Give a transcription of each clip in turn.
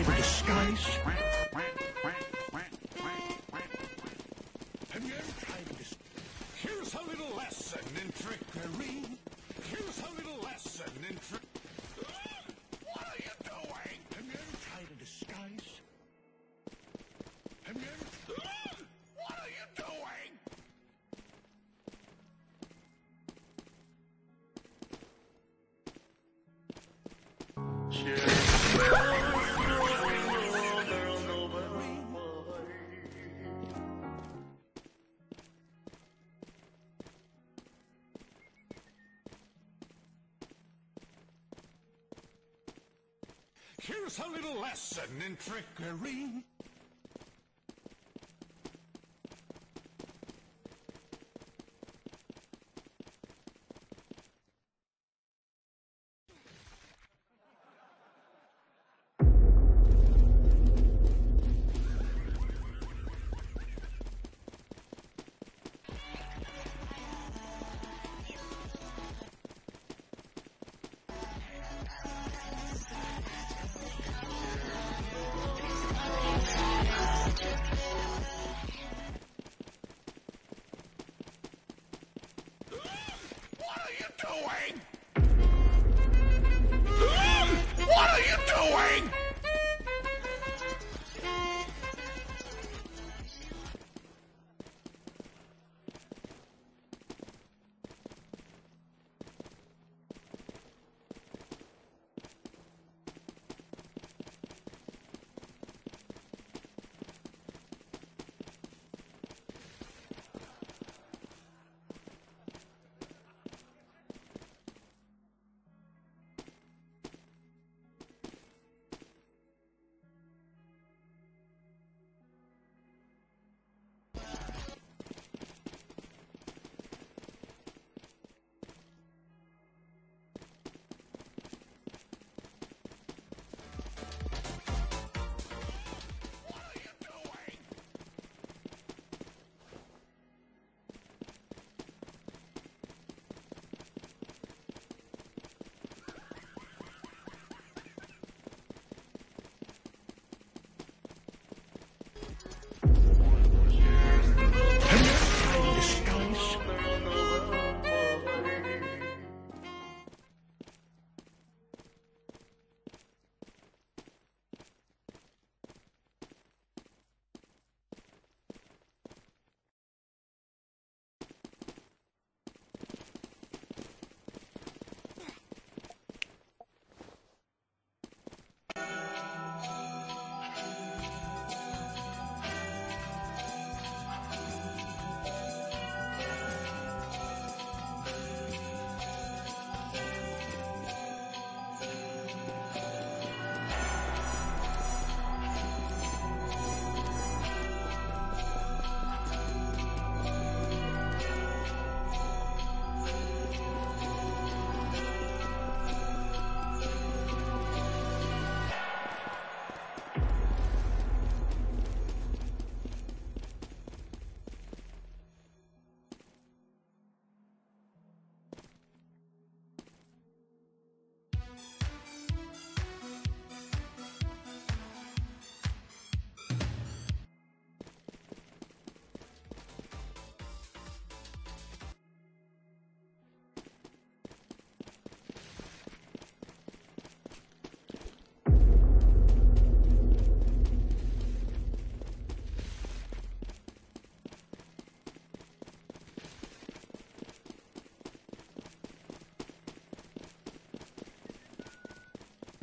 tried a disguise? Here's a little lesson in trickery.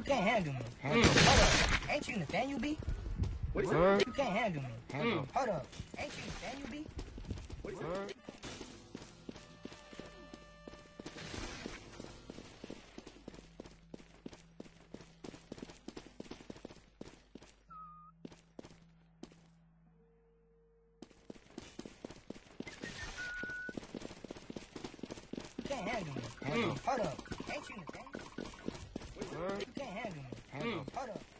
Can't handle me. Hold up. Ain't you Nathaniel B? What is it? You can't handle mm. me. Hold up. Ain't you Nathaniel B? You be? What is her? You can't handle me. Hold up. Ain't you Nathaniel? You can't handle me. Hold up.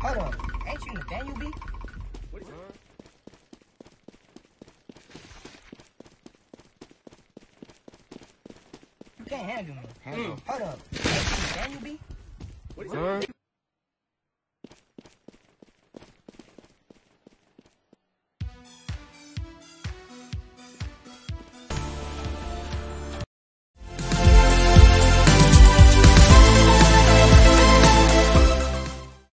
Hold on. Ain't you Nathaniel B? What is huh? You can't handle me. Hold up. Ain't you Nathaniel B?